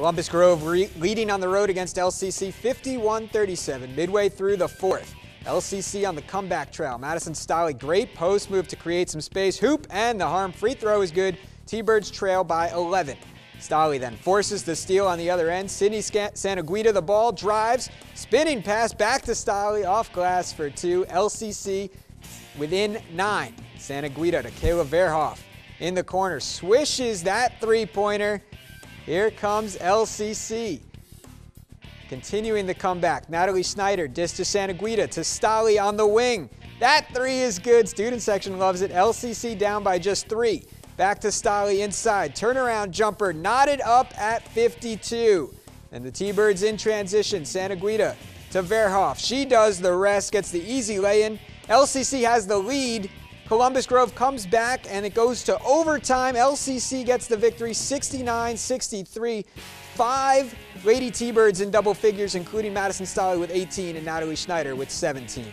Columbus Grove leading on the road against LCC 51-37 midway through the fourth. LCC on the comeback trail. Madison Stolly, great post move to create some space. Hoop and the harm free throw is good. T-Birds trail by 11. Stolly then forces the steal on the other end. Sydney Santaguida the ball drives, spinning pass back to Stolly off glass for two. LCC within nine. Santaguida to Kayla Verhoff in the corner, swishes that three-pointer. Here comes LCC. Continuing the comeback, Natalie Snyder, Dis to Santaguida, to Stolly on the wing. That three is good. Student section loves it. LCC down by just three. Back to Stolly inside. Turnaround jumper knotted up at 52. And the T-Birds in transition. Santaguida to Verhoff. She does the rest, gets the easy lay-in. LCC has the lead. Columbus Grove comes back and it goes to overtime. LCC gets the victory 69-63. Five Lady T-Birds in double figures, including Madison Stolly with 18 and Natalie Schneider with 17.